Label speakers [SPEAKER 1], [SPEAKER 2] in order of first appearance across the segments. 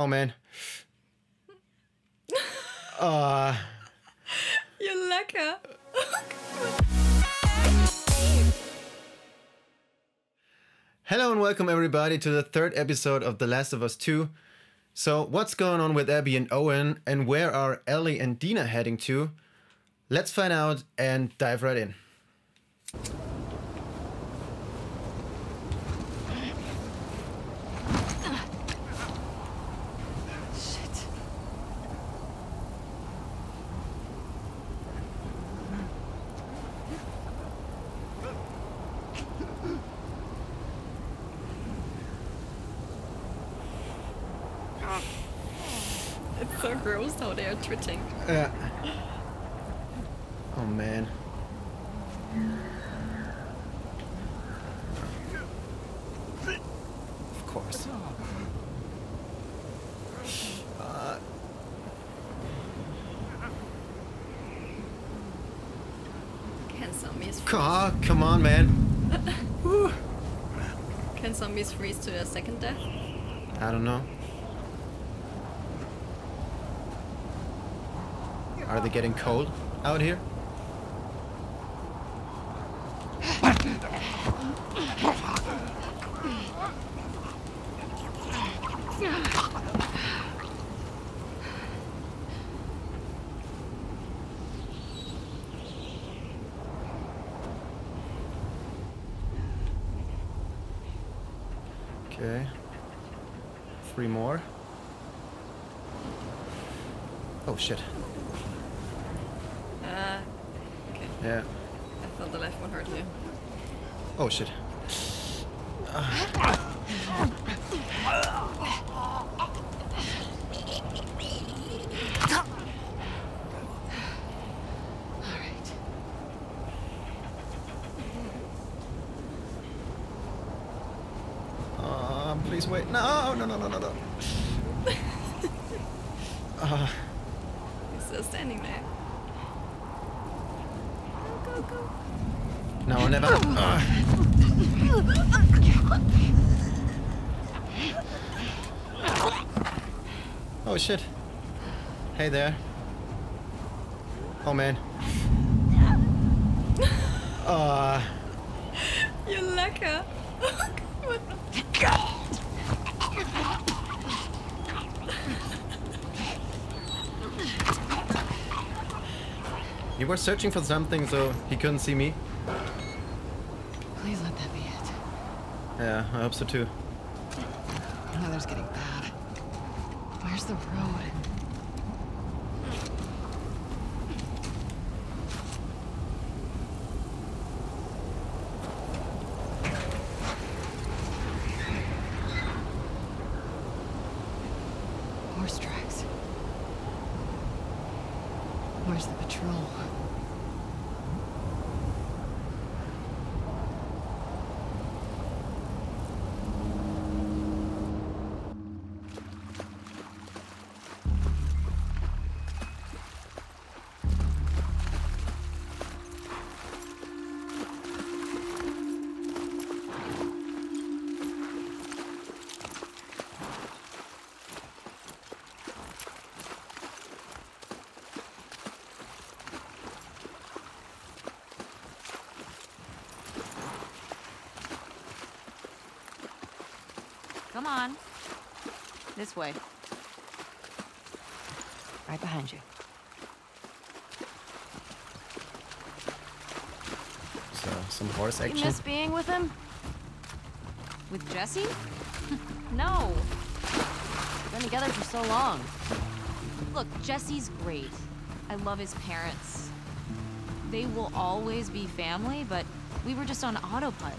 [SPEAKER 1] Oh man. Uh,
[SPEAKER 2] You're lecker.
[SPEAKER 1] hello and welcome everybody to the third episode of The Last of Us 2. So, what's going on with Abby and Owen, and where are Ellie and Dina heading to? Let's find out and dive right in.
[SPEAKER 2] It's so gross how they are twitching.
[SPEAKER 1] Yeah. Oh man. Of course. Uh,
[SPEAKER 2] Can zombies
[SPEAKER 1] ah, come on, man.
[SPEAKER 2] can zombies freeze to their second death?
[SPEAKER 1] I don't know. They getting cold out here? Okay. Three more. Oh shit.
[SPEAKER 2] Uh, okay.
[SPEAKER 1] Yeah.
[SPEAKER 2] I thought the left one hurt you.
[SPEAKER 1] Oh shit. Uh, please wait. No, no, no, no, no, no. Uh,
[SPEAKER 2] He's still standing there.
[SPEAKER 1] No, never. Uh. Oh shit. Hey there. Oh man. Uh,
[SPEAKER 2] You're lecker.
[SPEAKER 1] you were searching for something, so he couldn't see me.
[SPEAKER 3] Please let that be it.
[SPEAKER 1] Yeah, I hope so too.
[SPEAKER 3] The weather's getting bad. Where's the road?
[SPEAKER 4] On. This way.
[SPEAKER 3] Right behind you.
[SPEAKER 1] So, some horse
[SPEAKER 4] You
[SPEAKER 1] action.
[SPEAKER 4] miss being with him? With Jesse? no. We've been together for so long. Look, Jesse's great. I love his parents. They will always be family, but we were just on autopilot.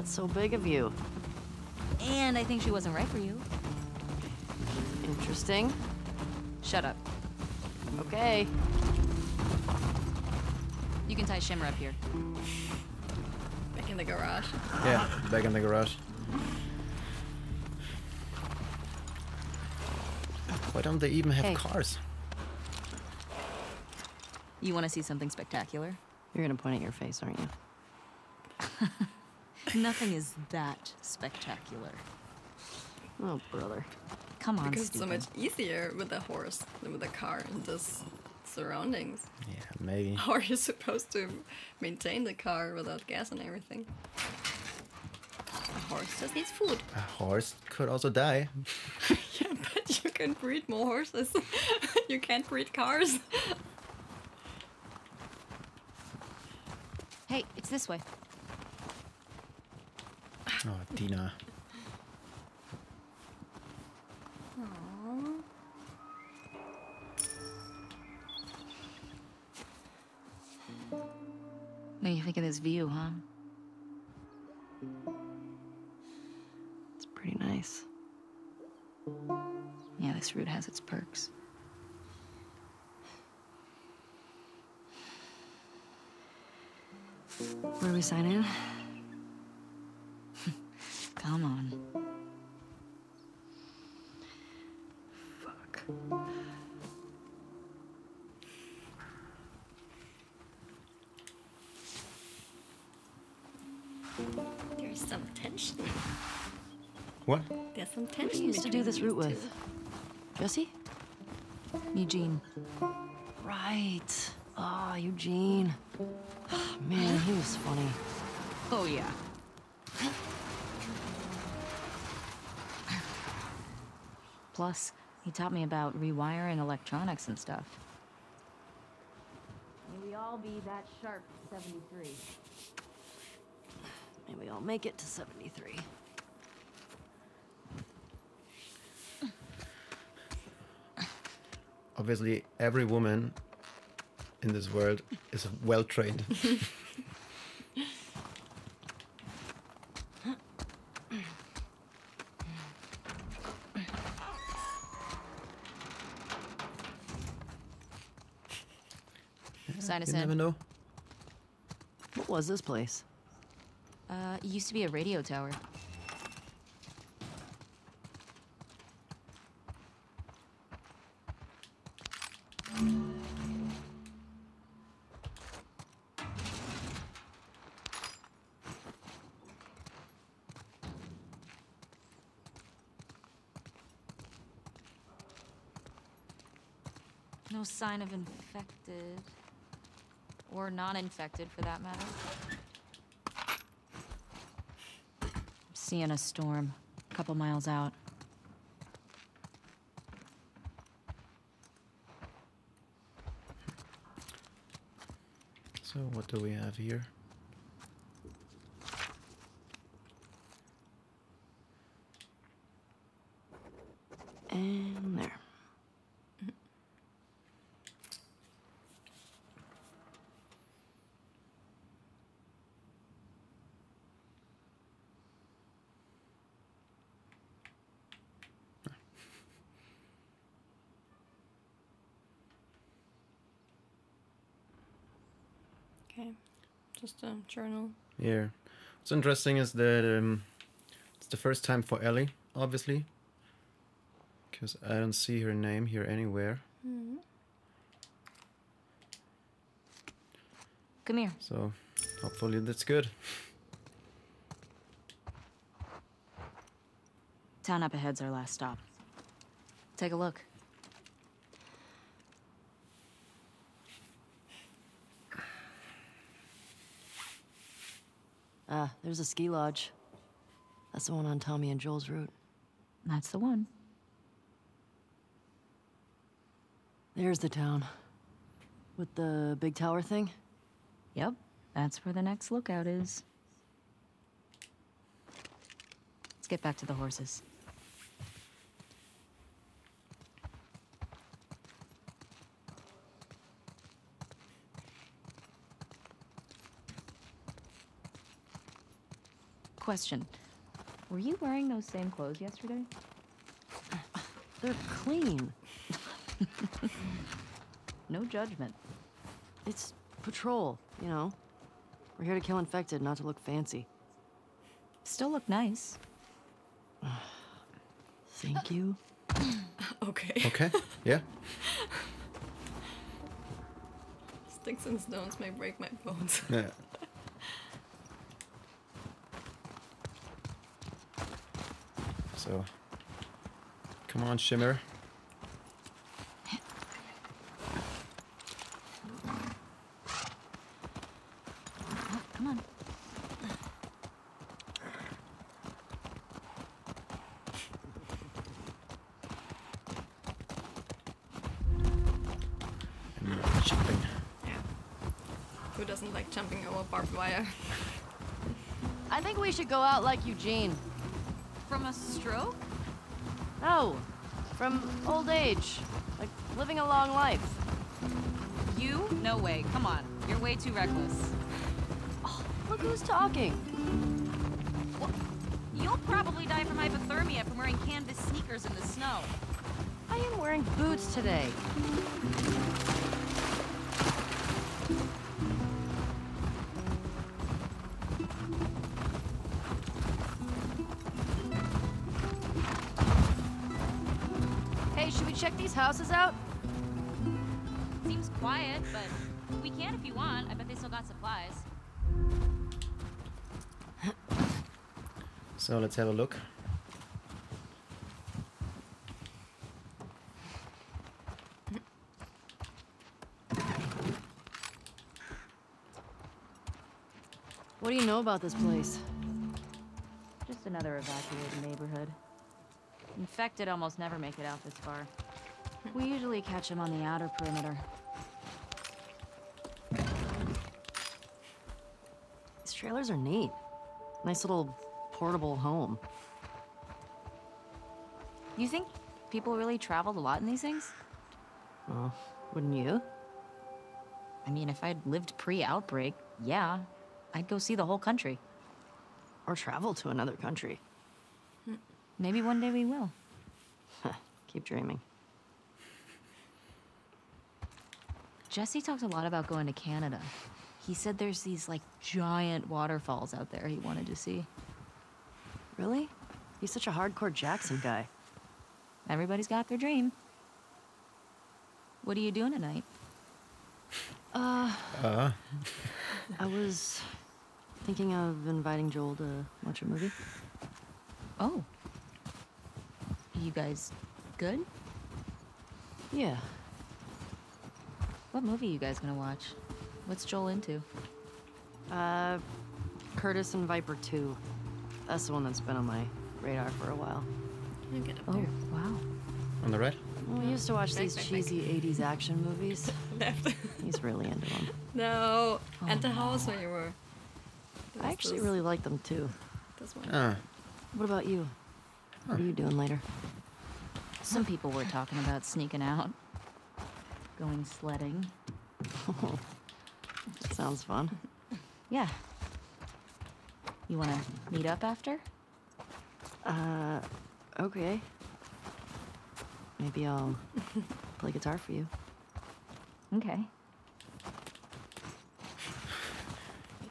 [SPEAKER 3] That's so big of you.
[SPEAKER 4] And I think she wasn't right for you.
[SPEAKER 5] Interesting.
[SPEAKER 4] Shut up.
[SPEAKER 5] Okay.
[SPEAKER 4] You can tie Shimmer up here.
[SPEAKER 2] Back in the garage.
[SPEAKER 1] Yeah, back in the garage. Why don't they even have
[SPEAKER 4] Hey.
[SPEAKER 1] cars?
[SPEAKER 4] You want to see something spectacular?
[SPEAKER 5] You're gonna point at your face, aren't you?
[SPEAKER 4] Nothing is that spectacular.
[SPEAKER 5] Oh, brother.
[SPEAKER 4] Come on,
[SPEAKER 2] Because it's so much easier with a horse than with a car in this surroundings.
[SPEAKER 1] Yeah, maybe.
[SPEAKER 2] How are you supposed to maintain the car without gas and everything? A horse just needs food.
[SPEAKER 1] A horse could also die.
[SPEAKER 2] Yeah, but you can breed more horses. you can't breed cars.
[SPEAKER 4] Hey, it's this way.
[SPEAKER 1] Oh, Dina.
[SPEAKER 4] What do you think of this view, huh?
[SPEAKER 5] It's pretty nice.
[SPEAKER 4] Yeah, this route has its perks.
[SPEAKER 5] Where do we sign in?
[SPEAKER 2] There's some tension.
[SPEAKER 1] What?
[SPEAKER 2] There's some tension.
[SPEAKER 5] do you used to do this
[SPEAKER 2] these
[SPEAKER 5] route
[SPEAKER 2] two.
[SPEAKER 5] with? Jesse?
[SPEAKER 4] Eugene.
[SPEAKER 5] Right. Ah, Eugene. Man, he was funny.
[SPEAKER 4] Oh, yeah. Plus, he taught me about rewiring electronics and stuff. May we all be that sharp 73.
[SPEAKER 5] Maybe I'll make it to 73.
[SPEAKER 1] Obviously, every woman in this world is well trained.
[SPEAKER 4] Sign us
[SPEAKER 1] you never know.
[SPEAKER 5] What was this place?
[SPEAKER 4] Uh, it used to be a radio tower. No sign of infected. Or non-infected, for that matter. Seeing a storm, a couple miles out.
[SPEAKER 1] So, what do we have here?
[SPEAKER 5] And there.
[SPEAKER 2] Okay, just a journal.
[SPEAKER 1] Yeah. What's interesting is that um, it's the first time for Ellie, obviously. Because I don't see her name here anywhere.
[SPEAKER 4] Come here.
[SPEAKER 1] So, hopefully that's good.
[SPEAKER 4] Town up ahead's our last stop. Take a look.
[SPEAKER 5] Ah, there's a ski lodge. That's the one on Tommy and Joel's route.
[SPEAKER 4] That's the one.
[SPEAKER 5] There's the town. With the big tower thing?
[SPEAKER 4] Yep, that's where the next lookout is. Let's get back to the horses. Question. Were you wearing those same clothes yesterday?
[SPEAKER 5] They're clean.
[SPEAKER 4] No judgment.
[SPEAKER 5] It's patrol, you know. We're here to kill infected, not to look fancy.
[SPEAKER 4] Still look nice.
[SPEAKER 5] Thank you.
[SPEAKER 2] Okay.
[SPEAKER 1] Okay. Yeah.
[SPEAKER 2] Sticks and stones may break my bones.
[SPEAKER 1] Yeah. So, come on, Shimmer.
[SPEAKER 4] Oh, come on.
[SPEAKER 1] And you're jumping.
[SPEAKER 2] Yeah. Who doesn't like jumping over barbed wire?
[SPEAKER 5] I think we should go out like Eugene.
[SPEAKER 4] From a stroke?
[SPEAKER 5] No, from old age. Like living a long life.
[SPEAKER 4] You? No way. Come on. You're way too reckless.
[SPEAKER 5] Oh, Look who's talking.
[SPEAKER 4] You'll probably die from hypothermia from wearing canvas sneakers in the snow.
[SPEAKER 5] I am wearing boots today. Houses out?
[SPEAKER 4] Seems quiet, but we can if you want. I bet they still got supplies.
[SPEAKER 1] So let's have a look.
[SPEAKER 5] What do you know about this place?
[SPEAKER 4] Just another evacuated neighborhood. Infected almost never make it out this far. We usually catch them on the outer perimeter.
[SPEAKER 5] These trailers are neat. Nice little portable home.
[SPEAKER 4] You think people really traveled a lot in these things?
[SPEAKER 5] Well, wouldn't you?
[SPEAKER 4] I mean, if I'd lived pre-outbreak, yeah, I'd go see the whole country.
[SPEAKER 5] Or travel to another country.
[SPEAKER 4] Hm, maybe one day we will.
[SPEAKER 5] Keep dreaming.
[SPEAKER 4] Jesse talked a lot about going to Canada. He said there's these like giant waterfalls out there he wanted to see.
[SPEAKER 5] Really? He's such a hardcore Jackson guy.
[SPEAKER 4] Everybody's got their dream. What are you doing tonight?
[SPEAKER 5] Uh,
[SPEAKER 1] Uh,
[SPEAKER 5] I was thinking of inviting Joel to watch a movie.
[SPEAKER 4] Oh. You guys good?
[SPEAKER 5] Yeah.
[SPEAKER 4] What movie you guys gonna watch? What's Joel into?
[SPEAKER 5] Uh, Curtis and Viper 2. That's the one that's been on my radar for a while.
[SPEAKER 2] I'll get up
[SPEAKER 4] Oh,
[SPEAKER 2] there.
[SPEAKER 4] wow.
[SPEAKER 1] on the right.
[SPEAKER 5] We used to watch
[SPEAKER 2] Back,
[SPEAKER 5] these
[SPEAKER 2] back, back.
[SPEAKER 5] cheesy 80s action movies.
[SPEAKER 2] Left.
[SPEAKER 5] He's really into them.
[SPEAKER 2] no.
[SPEAKER 4] Oh,
[SPEAKER 2] At the house where you were. There
[SPEAKER 5] I actually
[SPEAKER 2] this-
[SPEAKER 5] really like them too.
[SPEAKER 2] This one.
[SPEAKER 1] Ah,
[SPEAKER 5] What about you? What are you doing later?
[SPEAKER 4] Some people were talking about sneaking out. Going sledding.
[SPEAKER 5] That sounds fun.
[SPEAKER 4] Yeah. You wanna meet up after?
[SPEAKER 5] Uh, okay. Maybe I'll play guitar for you.
[SPEAKER 4] Okay.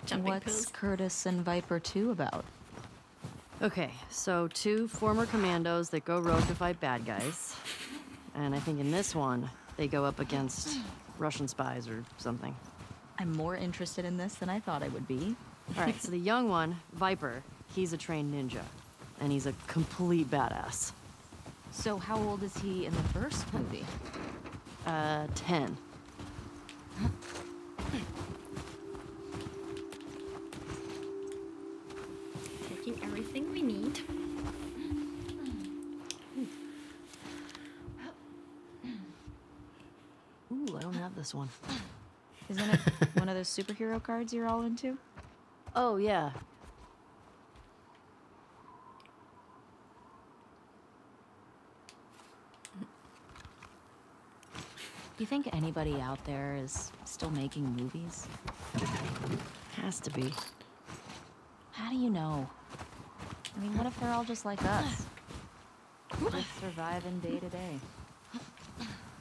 [SPEAKER 2] Jumping
[SPEAKER 4] What's
[SPEAKER 2] pills.
[SPEAKER 4] Curtis and Viper 2 about?
[SPEAKER 5] Okay, so two former commandos that go rogue to fight bad guys. And I think in this one, they go up against Russian spies or something.
[SPEAKER 4] I'm more interested in this than I thought I would be.
[SPEAKER 5] All right, so the young one, Viper, he's a trained ninja. And he's a complete badass.
[SPEAKER 4] So how old is he in the first movie?
[SPEAKER 5] Uh, 10. this one.
[SPEAKER 4] Isn't it one of those superhero cards you're all into?
[SPEAKER 5] Oh, yeah.
[SPEAKER 4] You think anybody out there is still making movies?
[SPEAKER 5] Has to be.
[SPEAKER 4] How do you know? I mean, what if they're all just like us? Just surviving day to day.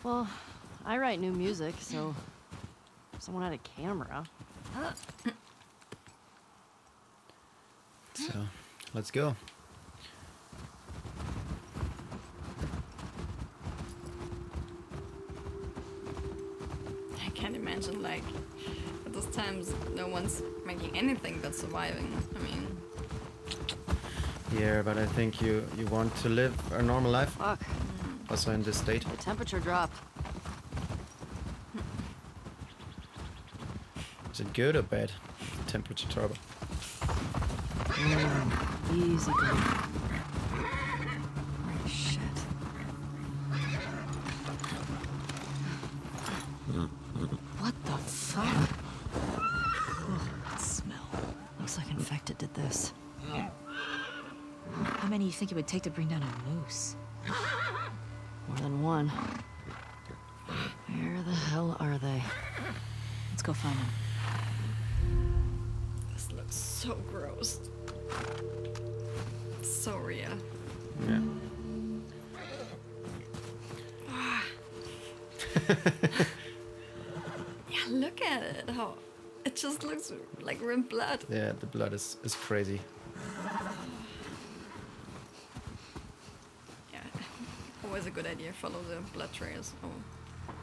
[SPEAKER 5] Well, I write new music, so someone had a camera.
[SPEAKER 1] So let's go.
[SPEAKER 2] I can't imagine like at those times no one's making anything but surviving. I mean,
[SPEAKER 1] Yeah, but I think you you want to live a normal life
[SPEAKER 5] Fuck,
[SPEAKER 1] also in this state.
[SPEAKER 5] the temperature dropped.
[SPEAKER 1] Is it good or bad? Temperature trouble.
[SPEAKER 5] Mm, easy go. Shit. What the fuck? Ugh, that smell. Looks like infected did this.
[SPEAKER 6] How many do you think it would take to bring down a moose?
[SPEAKER 5] More than one. Where the hell are they?
[SPEAKER 6] Let's go find them.
[SPEAKER 2] This looks so gross. So real.
[SPEAKER 1] Yeah.
[SPEAKER 2] Yeah, look at it. How it just looks like real blood.
[SPEAKER 1] Yeah, the blood is, is crazy.
[SPEAKER 2] Yeah, always a good idea. Follow the blood trails. Oh,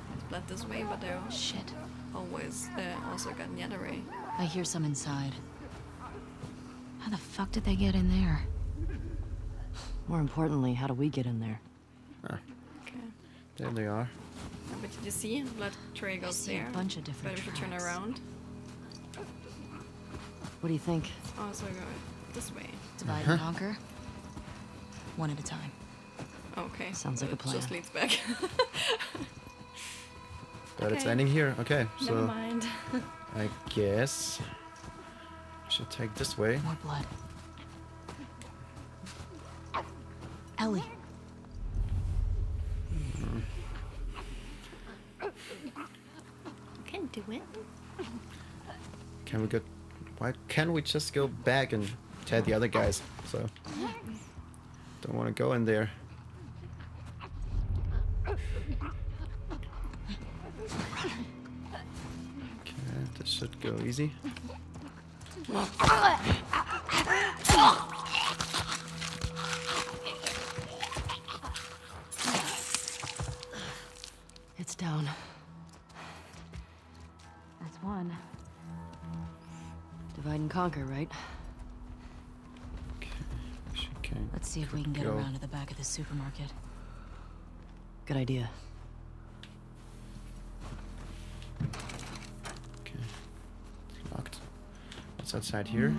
[SPEAKER 2] there's blood this way, but they're
[SPEAKER 6] Shit.
[SPEAKER 2] always uh, also got the other way.
[SPEAKER 6] I hear some inside. How the fuck did they get in there?
[SPEAKER 5] More importantly, how do we get in there?
[SPEAKER 1] Ah,
[SPEAKER 2] Okay.
[SPEAKER 1] there they are.
[SPEAKER 2] Yeah, but did you see? Blood trail goes
[SPEAKER 6] see a bunch of different
[SPEAKER 2] But if you turn around,
[SPEAKER 5] What do you think?
[SPEAKER 2] oh, so we go this way.
[SPEAKER 6] Divide and conquer. One at a time.
[SPEAKER 2] Okay.
[SPEAKER 5] Sounds like a
[SPEAKER 2] it Just leads back.
[SPEAKER 1] But it's
[SPEAKER 2] Okay.
[SPEAKER 1] ending here. Okay,
[SPEAKER 2] Never
[SPEAKER 1] so
[SPEAKER 2] mind.
[SPEAKER 1] I guess we should take this way.
[SPEAKER 6] More blood. Ellie.
[SPEAKER 2] Can do it.
[SPEAKER 1] Can we go? Why can't we just go back and tell the other guys? So don't want to go in there. Okay, this should go easy.
[SPEAKER 5] It's down.
[SPEAKER 4] That's one.
[SPEAKER 5] Divide and conquer, right?
[SPEAKER 1] Okay, she can.
[SPEAKER 6] Let's see if we can get
[SPEAKER 1] Go.
[SPEAKER 6] around to the back of the supermarket.
[SPEAKER 5] Good idea.
[SPEAKER 1] What's outside here?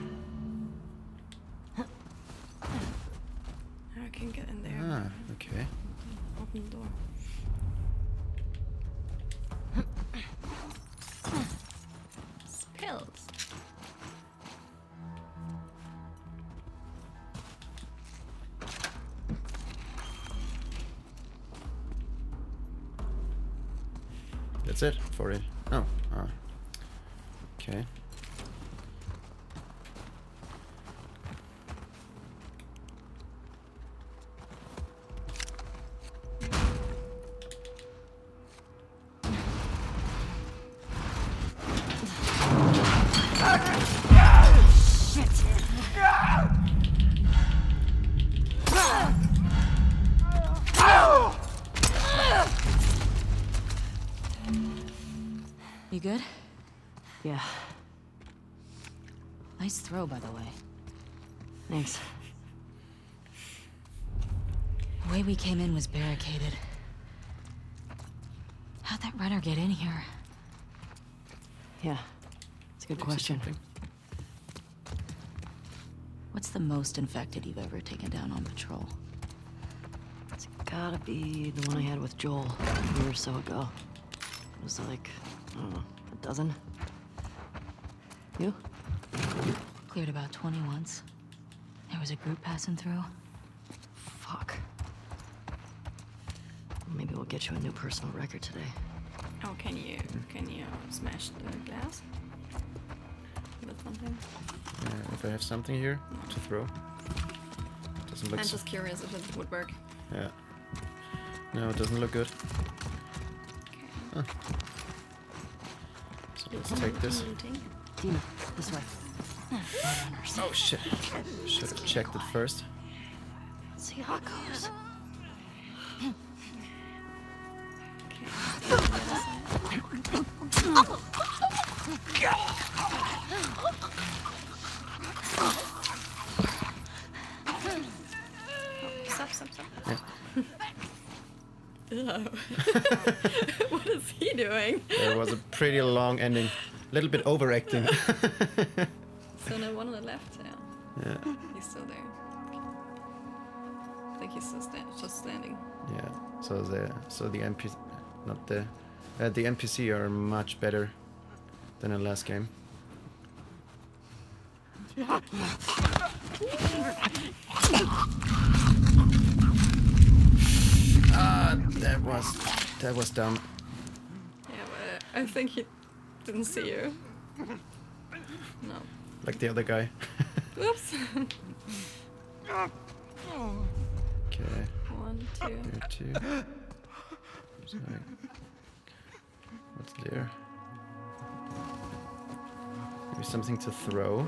[SPEAKER 6] We came in was barricaded. How'd that runner get in here?
[SPEAKER 5] Yeah, it's a good
[SPEAKER 1] Is
[SPEAKER 5] question.
[SPEAKER 1] something?
[SPEAKER 6] What's the most infected you've ever taken down on patrol?
[SPEAKER 5] It's gotta be the one I had with Joel a year or so ago. It was like, I don't know, a dozen. You?
[SPEAKER 6] Cleared about 20 once. There was a group passing through.
[SPEAKER 5] Fuck. Maybe we'll get you a new personal record today.
[SPEAKER 2] Oh, can you can you smash the glass with something?
[SPEAKER 1] Uh, if I have something here to throw. Doesn't look.
[SPEAKER 2] I'm just curious if it would work.
[SPEAKER 1] Yeah. No, it doesn't look good. Huh. So let's take this.
[SPEAKER 2] Looting.
[SPEAKER 5] Dina, this way.
[SPEAKER 1] Oh shit! Should have checked it first.
[SPEAKER 5] Let's see how it goes.
[SPEAKER 2] Stop, stop, stop.
[SPEAKER 1] Yeah.
[SPEAKER 2] What is he doing?
[SPEAKER 1] It was a pretty long ending. A little bit overacting.
[SPEAKER 2] So no one on the left, yeah.
[SPEAKER 1] yeah.
[SPEAKER 2] He's still there. I think he's still sta- just standing.
[SPEAKER 1] Yeah. So the so the NPC, not the, uh, the NPC are much better than in last game. Ah, that was that was dumb.
[SPEAKER 2] Yeah, but I think he didn't see you. No.
[SPEAKER 1] Like the other guy.
[SPEAKER 2] Oops.
[SPEAKER 1] Okay.
[SPEAKER 2] One, two.
[SPEAKER 1] Here too. Sorry. What's there? Maybe something to throw.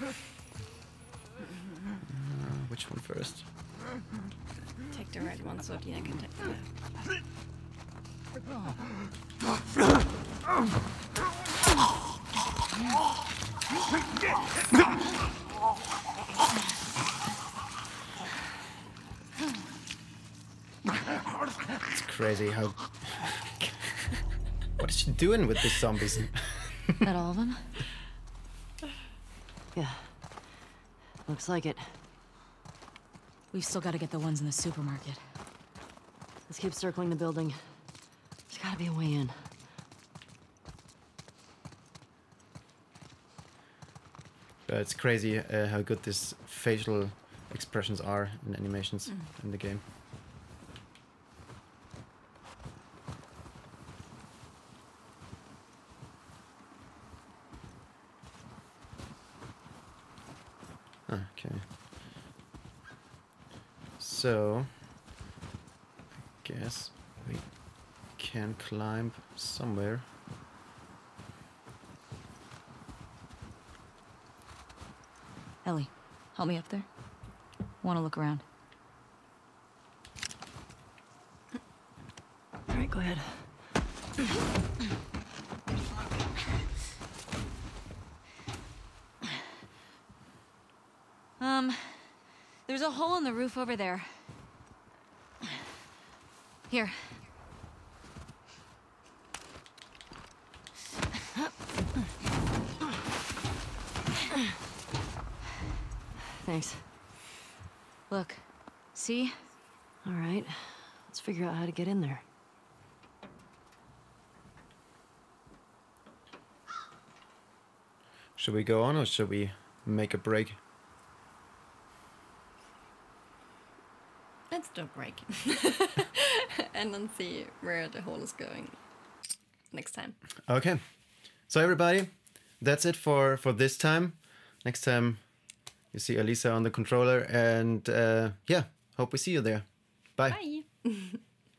[SPEAKER 1] Uh, which one first?
[SPEAKER 2] Take the red one so Dina can take the left.
[SPEAKER 1] It's crazy how. what is she doing with these zombies?
[SPEAKER 6] That all of them?
[SPEAKER 5] Yeah. Looks like it.
[SPEAKER 6] We've still got to get the ones in the supermarket.
[SPEAKER 5] Let's keep circling the building. There's gotta be a way in.
[SPEAKER 1] But it's crazy uh, how good these facial expressions are in animations in the game. Okay. So, I guess we can climb somewhere.
[SPEAKER 6] Ellie, help me up there. Want to look around.
[SPEAKER 5] All right, go ahead.
[SPEAKER 6] Um, in the roof over there. Here.
[SPEAKER 5] Thanks.
[SPEAKER 6] Look. See?
[SPEAKER 5] All right. Let's figure out how to get in there.
[SPEAKER 1] Should we go on or should we make a break?
[SPEAKER 2] Let's do a break. and then see where the hole is going next time.
[SPEAKER 1] Okay. So everybody, that's it for for this time. Next time you see Elisa on the controller and uh, yeah, hope we see you there. Bye.
[SPEAKER 2] Bye.